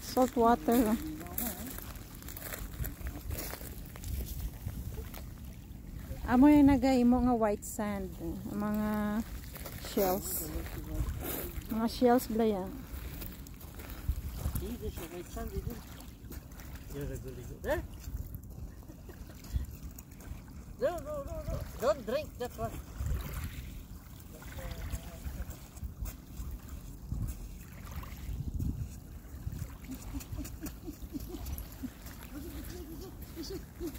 salt water. Amo yung nagahimo nga white sand. Mga shells. Mga shells bla yan. Good. Eh? No, no, no, no. Don't drink that one.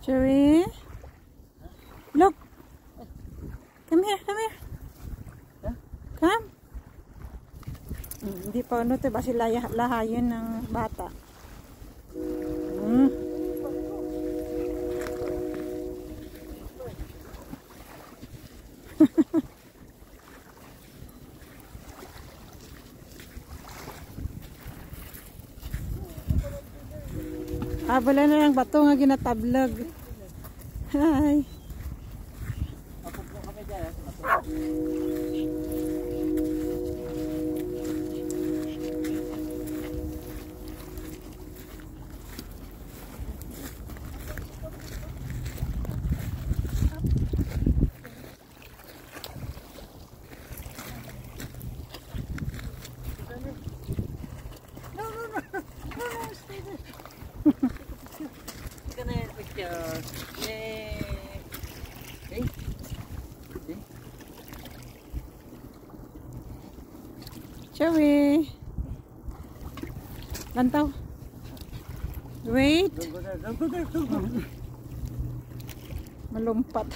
Chewy? Look! Come here, come here. Huh? Come. Hmm, hindi pa ano to, basi laya, lahayin ng bata. Ah, wala na lang bato nga ginatablag. Hi. No, no, no. No, no, stay there. Picture. Yay. Okay. Okay. Chewy. Lantaw. Wait. Don't go.